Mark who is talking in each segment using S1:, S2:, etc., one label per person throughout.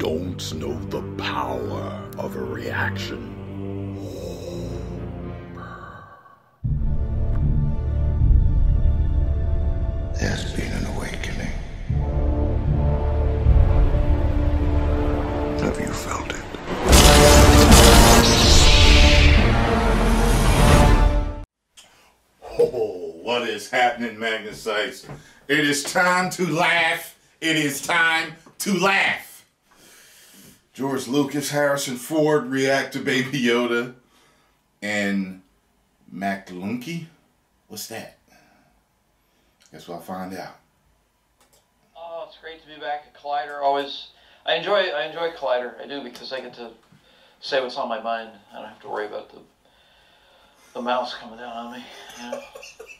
S1: don't know the power of a reaction.
S2: There's been an awakening. Have you felt it?
S3: Oh, what is happening, Magnusites? It is time to laugh. It is time to laugh. George Lucas, Harrison Ford react to Baby Yoda, and Maclunkey. What's that? Guess we'll find out.
S4: Oh, it's great to be back at Collider. Always, I enjoy I enjoy Collider. I do because I get to say what's on my mind. I don't have to worry about the the mouse coming down on me. Know?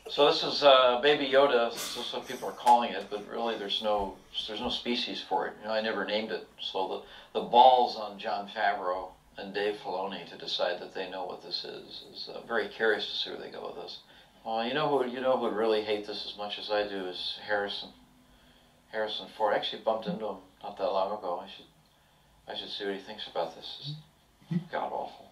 S4: So this is uh, Baby Yoda. This is what people are calling it, but really there's no there's no species for it. You know, I never named it. So the the balls on Jon Favreau and Dave Filoni to decide that they know what this is is uh, very curious to see where they go with this. Well, you know who you know who would really hate this as much as I do is Harrison. Harrison Ford. I actually bumped into him not that long ago. I should I should see what he thinks about this. It's god awful.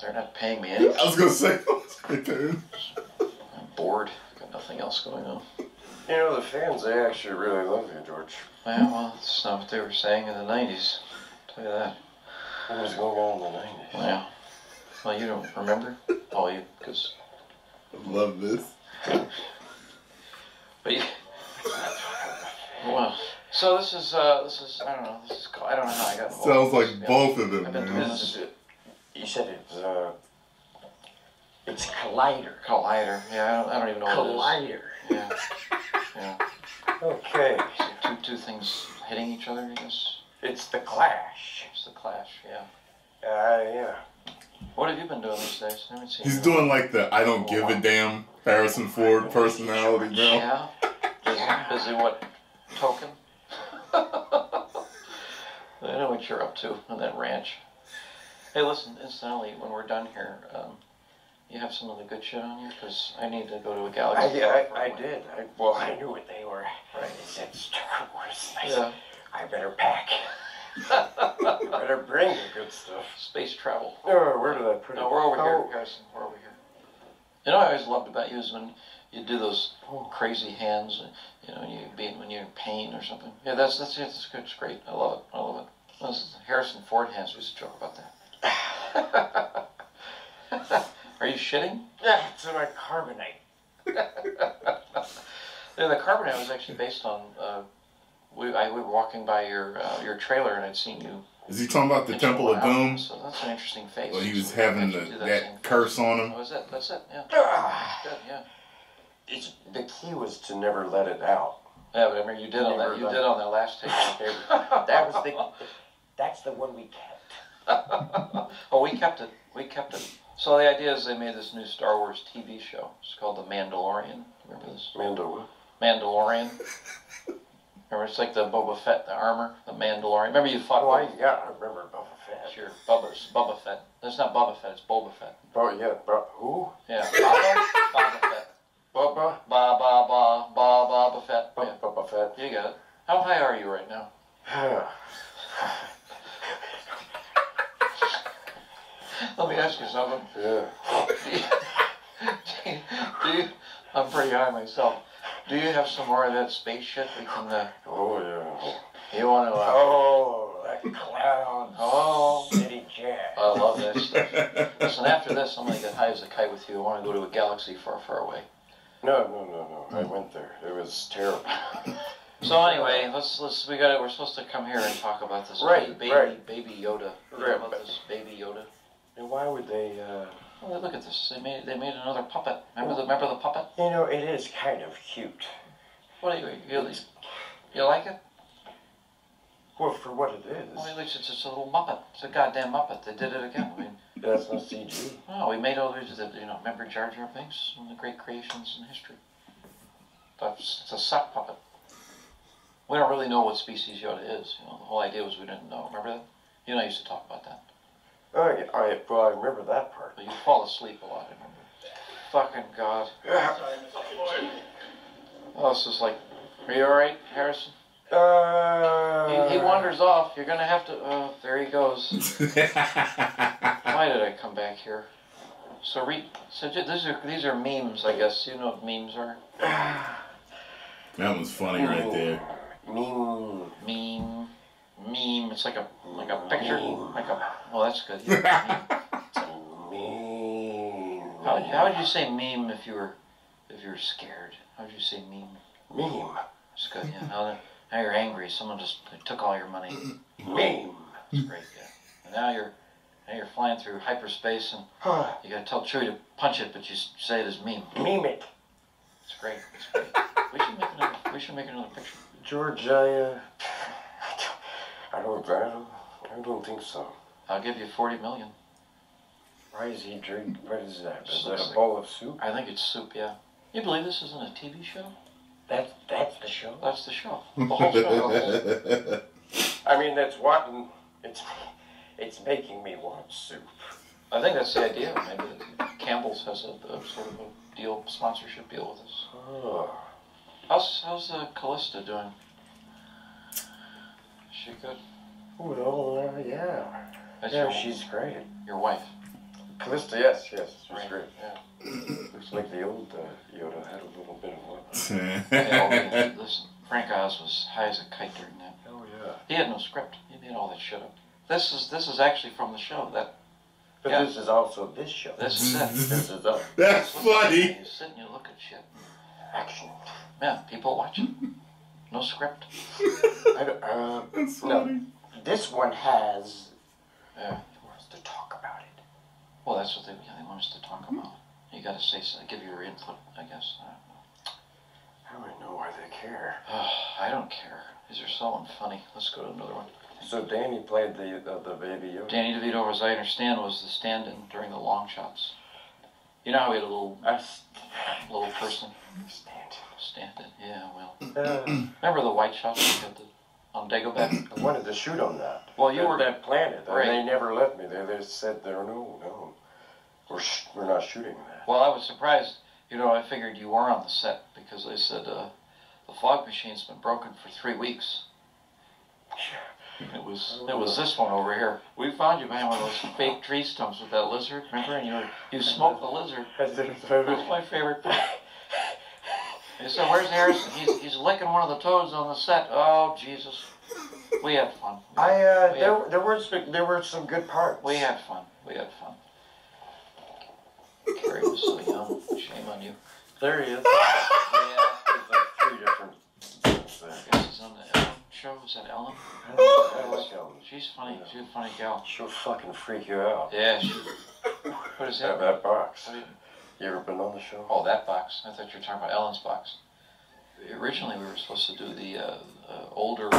S4: They're not paying me anything.
S3: I was gonna say.
S4: I'm bored. Got nothing else going on.
S5: You know, the fans, they actually really love you, George.
S4: Yeah, well, that's not what they were saying in the 90s. I'll tell you that.
S5: What was going on in the 90s?
S4: Yeah. Well, you don't remember? Oh, you, because.
S3: Love this.
S4: But you. Well, so this is, uh, this is, I don't know, this is, called- I don't know how I got involved
S3: Sounds like
S4: this, yeah.
S3: both of them,
S4: I've been doing
S3: man.
S4: this.
S5: You said it's, uh, it's Collider.
S4: Collider. Yeah, I don't, I don't even know what it
S5: Collider.
S4: Yeah. Yeah.
S5: Okay.
S4: So two, two things hitting each other, I guess.
S5: It's the Clash.
S4: It's the clash, yeah.
S5: Uh, yeah.
S4: What have you been doing these days? I haven't seen
S3: He's
S4: you.
S3: doing like the I don't give a damn Harrison Ford personality now.
S4: Yeah? Busy, busy what? Token? I know what you're up to on that ranch. Hey, listen, incidentally, when we're done here, um, you have some of the good shit on you? Because I need to go to a galaxy.
S5: I, I did. I, well, I knew what they were. Right. Said Star Wars. I said, I better pack. better bring the good stuff.
S4: Space travel.
S5: Oh, where did I put it?
S4: No, we're over here,
S5: Oh,
S4: Harrison. We're over here. You know, what I always loved about you is when you do those crazy hands. You know, when you be when you're in pain or something. Yeah, that's that's it. That's good. It's great. I love it. I love it. Those Harrison Ford has We used to joke about that. Are you shitting?
S5: Yeah, it's in my carbonite.
S4: Yeah, the carbonite was actually based on. Uh, we I we were walking by your uh, your trailer and I'd seen you.
S3: Is he talking about the Temple of
S4: one album,
S3: Doom?
S4: So that's an interesting face.
S3: Well, he was
S4: So
S3: having the,
S4: do
S3: that
S4: same face.
S3: curse on him.
S4: Oh, is that? That's it. Yeah.
S5: Ah,
S4: Good. Yeah.
S5: it's, the key was to never let it out.
S4: Yeah, but I remember you did on that. You did on that last take.
S5: That was the. That's the one we kept.
S4: oh, we kept it. We kept it. So the idea is they made this new Star Wars TV show. It's called The Mandalorian. Remember this?
S5: Mando.
S4: Mandalorian. Remember, it's like the Boba Fett, the armor, the Mandalorian. Remember you fought
S5: Oh, I, yeah, I remember Boba Fett.
S4: it's your Bubba, it's Bubba Fett. That's not Boba Fett. It's Boba Fett.
S5: Oh, yeah, bro. Who?
S4: Yeah. Boba, Boba Fett.
S5: Bubba?
S4: Ba ba ba ba Boba Fett.
S5: Bu-
S4: Yeah.
S5: Boba Fett.
S4: You got it. How high are you right now? Let me ask you something.
S5: yeah.
S4: do, you, do you, I'm pretty high myself. Do you have some more of that space shit we can, uh,
S5: Oh, yeah.
S4: you want to, uh,
S5: Oh, that clown.
S4: oh,
S5: City Jack.
S4: I love that stuff. Listen, after this, I'm going to get high as a kite with you. I want to go to a galaxy far, far away.
S5: No, no, no, no. I went there. It was terrible.
S4: So anyway, let's, let's, we got it. We're supposed to come here and talk about this
S5: Right,
S4: baby,
S5: right.
S4: baby Yoda. You know
S5: Right,
S4: about this baby Yoda?
S5: And why would they, uh...
S4: Oh, look at this. They made, they made another puppet. Remember the, remember the puppet?
S5: You know, it is kind of cute.
S4: What do you, you, you like it?
S5: Well, for what it is.
S4: Well, at least it's just a little muppet. It's a goddamn muppet. They did it again. I mean,
S5: That's not CG.
S4: Oh, we made all these, you know, remember Jar Jar Binks? One of the great creations in history. That's, it's a sock puppet. We don't really know what species Yoda is. You know, the whole idea was we didn't know. Remember that? You and I used to talk about that.
S5: Oh, yeah, I, well, I remember that part.
S4: But you fall asleep a lot, I remember. Fucking God. Oh, this is like Are you all right, Harrison?
S5: Uh,
S4: He, he wanders off. You're gonna have to. Oh, there he goes. Why did I come back here? So read. So ju- these are these are memes, I guess. You know what memes are.
S3: That was funny right there.
S5: Meme.
S4: Meme, meme. It's like a like a picture, like a. Well, that's good. Yeah, meme.
S5: Meme.
S4: How would, how would you say meme if you were if you were scared? How would you say meme?
S5: Meme.
S4: It's good. Yeah. Now, now you're angry. Someone just took all your money.
S5: Meme.
S4: It's great. Yeah. And now you're now you're flying through hyperspace and you gotta tell Chewie to punch it, but you say it as meme.
S5: Meme it.
S4: It's great. It's great. We should make another. We should make another picture.
S5: George, I, uh, I don't, I don't, I don't think so.
S4: I'll give you forty million.
S5: Why is he drinking? What is that? Is
S4: Looks
S5: that a
S4: like-
S5: bowl of soup?
S4: I think it's soup. Yeah. You believe this isn't a TV show?
S5: That's that's the show.
S4: That's the show. The whole show. the whole-
S5: I mean, that's what it's it's making me want soup.
S4: I think that's the idea. Maybe Campbell's has a, a sort of a deal, sponsorship deal with us.
S5: Oh,
S4: How's how's uh, Calista doing? Is she good?
S5: well, uh, yeah,
S4: That's
S5: yeah,
S4: your,
S5: she's great.
S4: your wife.
S5: Calista, yes, yes, she's
S4: Right.
S5: great.
S4: Yeah.
S5: Looks like the old uh, Yoda had a little bit of one.
S4: Yeah, listen, Frank Oz was high as a kite during that.
S5: Oh yeah.
S4: He had no script. He made all that shit up. This is this is actually from the show. That
S5: But
S4: Yeah.
S5: this is also this show.
S4: this is it.
S5: This is up
S3: That's funny.
S4: You sit and you look at shit.
S5: action.
S4: Yeah, people watching. No script.
S5: I don't, uh,
S3: That's
S5: No.
S3: funny.
S5: this one has.
S4: Yeah.
S5: He wants to talk about it.
S4: Well, that's what they, yeah, they want us to talk about. You got to say, so- give your input, I guess. I don't know.
S5: How do I know why they care?
S4: Oh, I don't care. These are so unfunny. Let's go to another one.
S5: So Danny played the the, the baby Yoda.
S4: Danny DeVito, as I understand, was the stand-in during the long shots. You know how we had a little
S5: I s-
S4: little person
S5: stand.
S4: Stand-in? Yeah, well.
S5: Uh,
S4: Remember the white shots we had the, on Dagobah?
S5: I wanted to shoot on that.
S4: Well, you
S5: that,
S4: were-
S5: that planet. and
S4: Right.
S5: They never let me. They, they said there no no. We're sh- we're not shooting that.
S4: Well, I was surprised. You know, I figured you were on the set because they said uh, the fog machine's been broken for three weeks. It was it was this one over here. We found you behind one of those fake tree stumps with that lizard. Remember? And you were, you smoked the lizard. That's my favorite part. They said, "Where's Harrison? He's he's licking one of the toads on the set." Oh Jesus, we had fun.
S5: I uh,
S4: We
S5: there
S4: had,
S5: there were some, there were some good parts.
S4: we had fun. We had fun. Carrie was so young. Shame on you.
S5: There he is.
S4: Yeah.
S5: There's like three different. things.
S4: I guess he's on the Ellen show. Is that Ellen?
S5: I like Ellen.
S4: She's funny. She's a funny gal.
S5: She'll fucking freak you out.
S4: Yeah. She, what is
S5: That,
S4: that?
S5: that box.
S4: You-
S5: ever been on the show?
S4: Oh, that box. I thought you were talking about Ellen's box. Originally, we were supposed to do the uh, uh, older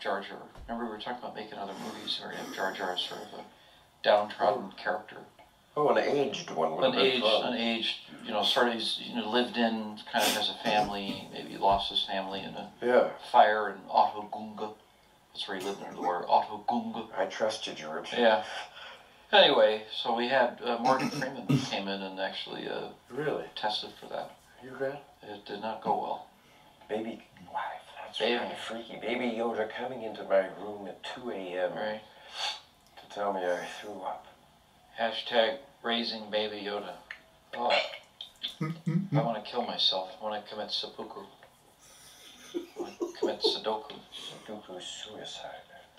S4: Jar Jar. Remember, we were talking about making other movies where you have Jar Jar as sort of a downtrodden character,
S5: Oh, an aged one would
S4: an aged, an aged, you know, sort of he's you know lived in, kind of has a family, maybe lost his family in a
S5: Yeah,
S4: fire in Otoh Gunga. That's where he lived under the word Otoh Gunga.
S5: I trust you, George.
S4: Yeah. Anyway, so we had uh, Morgan Freeman came in and actually uh,
S5: Really?
S4: tested for that.
S5: You read?
S4: It did not go well.
S5: Baby, wife. That's
S4: Baby.
S5: kind of freaky. Baby Yoda coming into my room at 2 a.m.
S4: Right.
S5: to tell me I threw up.
S4: Hashtag raising baby Yoda. Oh. I want to kill myself. I want to commit seppuku. I want to commit Sudoku.
S5: Sudoku suicide.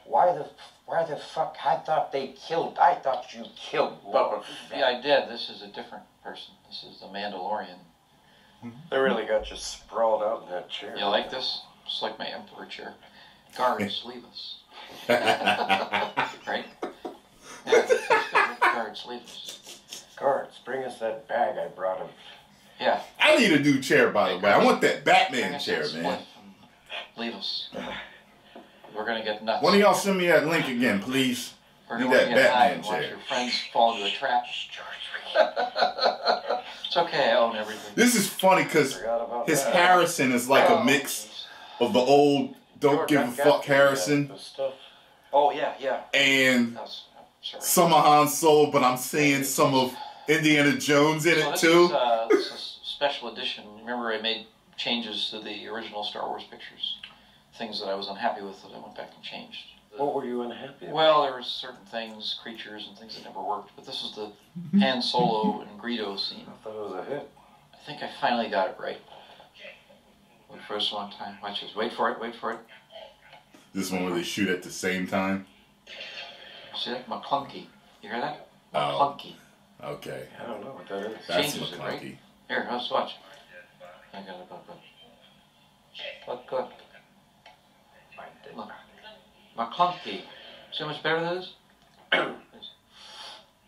S5: Why the why the fuck? I thought they killed. I thought you killed Bubba.
S4: Yeah, I did. This is a different person. This is the Mandalorian. Mm-hmm.
S5: They really got you sprawled out in that chair.
S4: You like this? It's like my emperor chair. Guards, leave us. right? Yeah. Guards, leave us.
S5: Guards, bring us that bag I brought him.
S4: Yeah.
S3: I need a new chair, by the way. I want that Batman chair, man.
S4: Leave us. We're gonna get nuts.
S3: One of y'all send me that link again, please.
S4: We're
S3: need
S4: gonna
S3: that
S4: get high
S3: Batman
S4: and watch your friends fall into a trap. it's okay, I own everything.
S3: This is funny because his
S5: that.
S3: Harrison is like a
S4: Oh,
S3: mix of the old Don't
S5: George,
S3: Give a
S5: I've got
S3: Fuck Harrison
S4: Oh yeah, yeah.
S3: and
S4: That's, sorry.
S3: some of Han Solo, but I'm seeing some of Indiana Jones in
S4: so
S3: it
S4: this
S3: too.
S4: Is, uh, this is special edition. Remember, I made changes to the original Star Wars pictures, things that I was unhappy with that I went back and changed.
S5: What were you unhappy about?
S4: Well, there were certain things, creatures, and things that never worked. But this was the Han Solo and Greedo scene.
S5: I thought it was a hit.
S4: I think I finally got it right. Wait for us a long time. Watch this. Wait for it. Wait for it.
S3: This one where they shoot at the same time.
S4: See that? Maclunkey. You hear that?
S3: Oh.
S4: Maclunkey.
S3: Okay,
S5: I don't know what that is.
S3: that's
S4: Changes it, right? Here, let's watch. I got it. Look, look. Look, look. Look. Maclunkey. See how much better that is?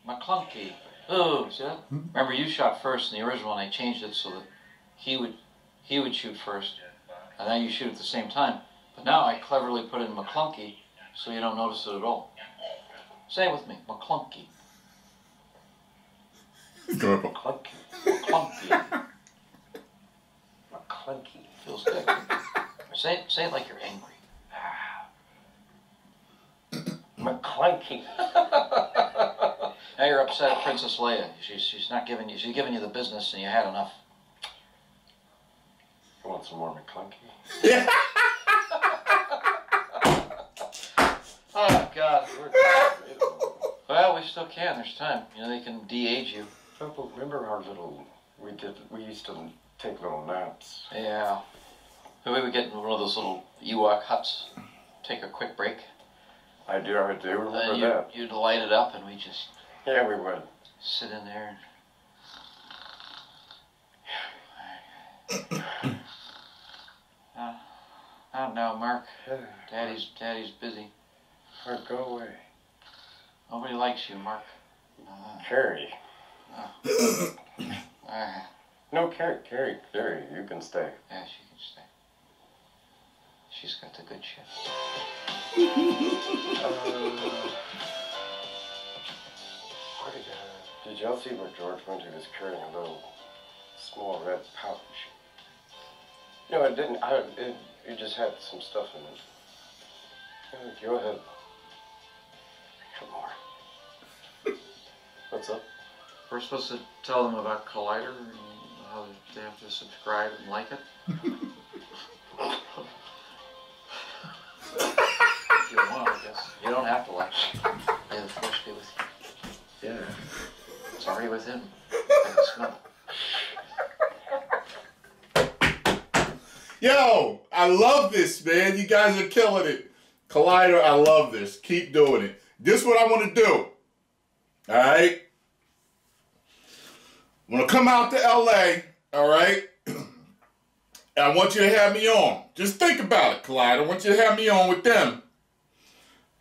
S4: Maclunkey. Oh, see that? Hmm? Remember, you shot first in the original, and I changed it so that he would he would shoot first, and then you shoot at the same time. But now I cleverly put in Maclunkey, so you don't notice it at all. Say it with me, Maclunkey.
S3: He's going up
S5: Clunky.
S4: Maclunkey.
S5: Maclunkey.
S4: Feels good. say it, say it like you're angry.
S5: Maclunkey.
S4: Now you're upset at Princess Leia. She's she's not giving you she's giving you the business, and you had enough.
S5: You want some more Maclunkey?
S4: Oh God. Well, we still can. There's time. You know they can de-age you.
S5: People, remember our little, we did, we used to take little naps.
S4: Yeah. Maybe we get in one of those little Ewok huts, take a quick break,
S5: I do, I do remember
S4: and you
S5: that.
S4: you'd light it up, and we just
S5: Yeah, we would.
S4: sit in there. And... uh, not now, Mark. Daddy's Daddy's busy.
S5: Or go away.
S4: Nobody likes you, Mark. Uh,
S5: Carrie.
S4: uh,
S5: No, Carrie, Carrie, Carrie, you can stay.
S4: yeah, she can stay. She's got the good shit.
S5: Uh, where did, did y'all see where George went? He was carrying a little small red pouch. No, it didn't. I, it, it just had some stuff in it. Uh, Go ahead. Some more. What's up?
S4: We're supposed to tell them about Collider and how they have to subscribe and like it. guess. You don't have to like it. May the force be with you.
S5: Yeah.
S4: It's already with him. I can smell it.
S3: Yo, I love this, man. You guys are killing it. Collider, I love this. Keep doing it. This is what I want to do. All right? I'm going to come out to LA, all right? and I want you to have me on. Just think about it, Collider. I want you to have me on with them.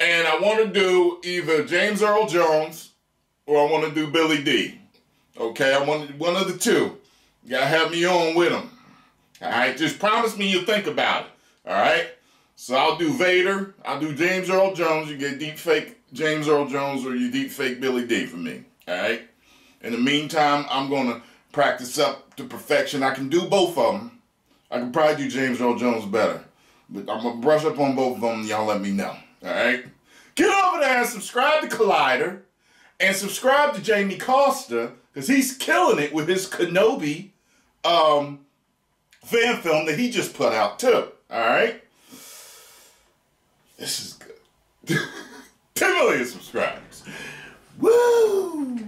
S3: And I want to do either James Earl Jones or I want to do Billy Dee. Okay, I want one of the two. You got to have me on with them. All right, just promise me you'll think about it. All right, so I'll do Vader. I'll do James Earl Jones. You get deep fake James Earl Jones, or you deep fake Billy Dee for me. All right. In the meantime, I'm gonna practice up to perfection. I can do both of them. I can probably do James Earl Jones better, but I'm gonna brush up on both of them. Y'all let me know. All right. Get over there and subscribe to Collider, and subscribe to Jamie Costa because he's killing it with his Kenobi. Um, fan film that he just put out too. All right, this is good. Ten million subscribers. Woo!